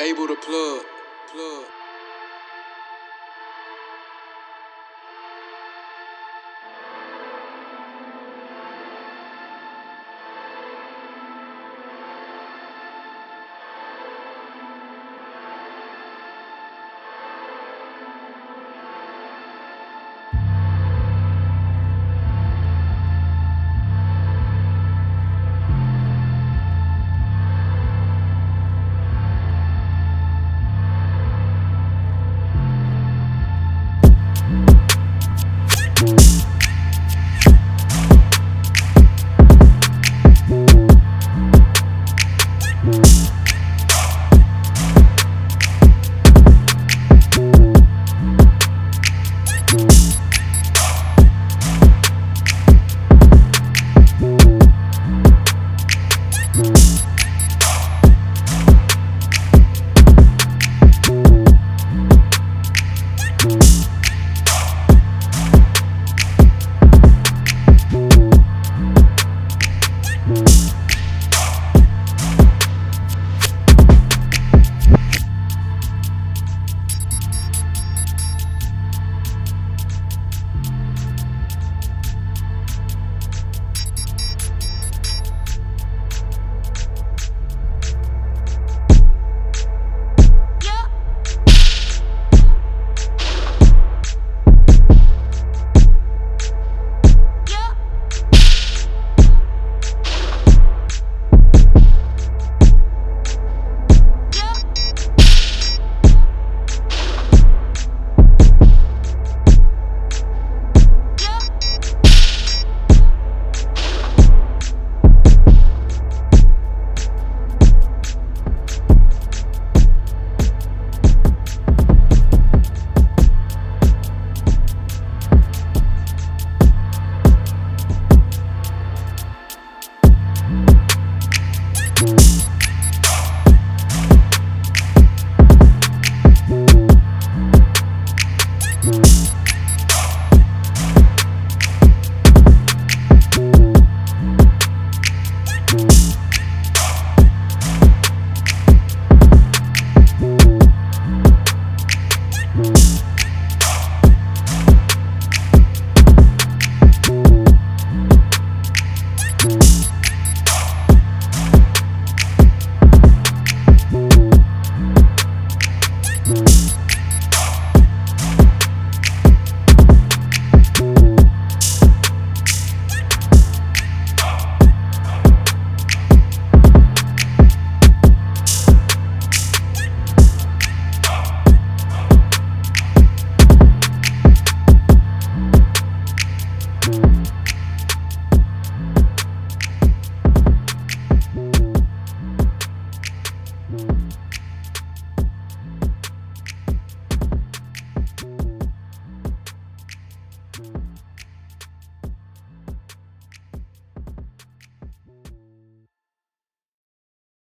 Able to plug, plug.